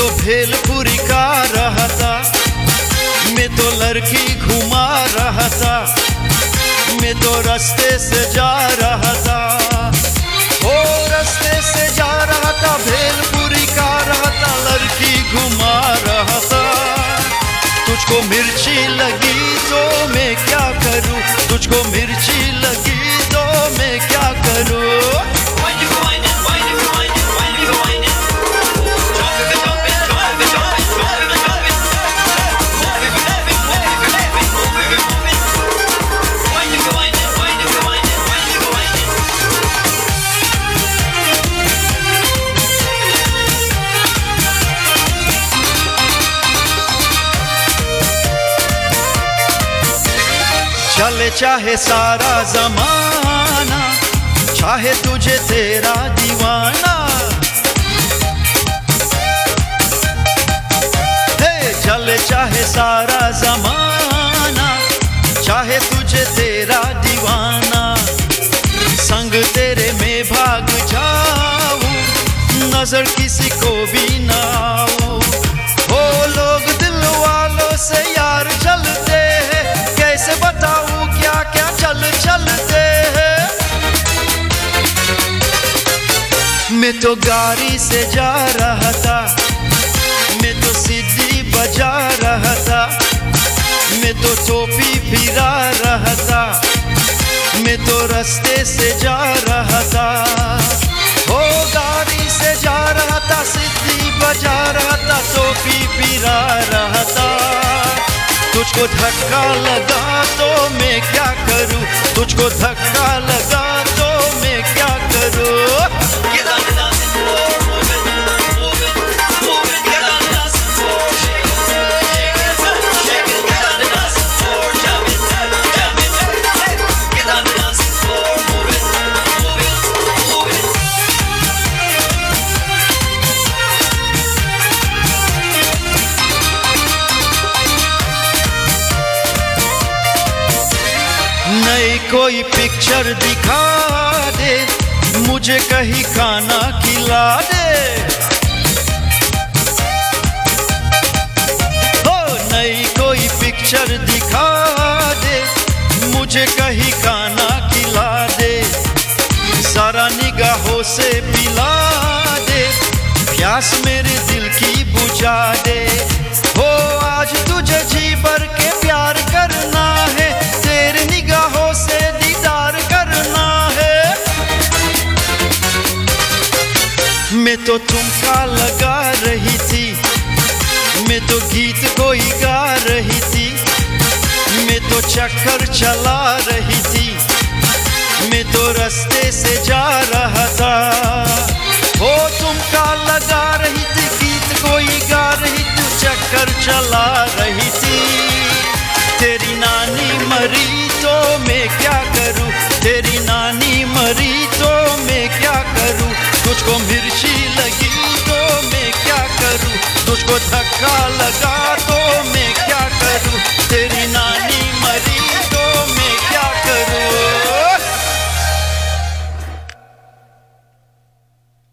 तो भेलपुरी का रहा था मैं तो लड़की घुमा रहा था मैं तो रास्ते से जा चले चाहे सारा जमाना, चाहे तुझे तेरा दीवाना। हे चले चाहे सारा जमाना, चाहे तुझे तेरा दीवाना। संग तेरे में भाग जाऊँ, नज़र किसी को भी ना मैं तो गाड़ी से जा रहा था। मैं तो सीधी बजा रहा था। मैं तो टोपी फिरा रहा था। मैं तो रास्ते से जा रहा था। ओ, गाड़ी से जा रहा था, सीधी बजा रहा था, टोपी फिरा रहा था। तुझको धक्का लगा तो मैं क्या करूँ? तुझको धक्का लगा तो मैं क्या करूँ? कोई पिक्चर दिखा दे, मुझे कहीं खाना खिला दे। हो नई कोई पिक्चर दिखा दे, मुझे कहीं खाना खिला दे। सारा निगाहों से पिला दे, प्यास मेरे दिल की बुझा दे। हो, आज तुझे जी भर मैं तो तुमका लगा रही थी। मैं तो गीत कोई गा रही थी। मैं तो चक्कर चला रही थी। मैं तो रास्ते से जा रहा था। ओ, तुमका लगा रही थी, गीत कोई गा रही तू, चक्कर चला रही थी। तेरी नानी मरी तो मैं क्या करूँ? तेरी नानी मरी तो मैं क्या करूँ? तुझको मिर्ची लगी तो मैं क्या करूँ? तुझको धक्का लगा तो मैं क्या करूँ? तेरी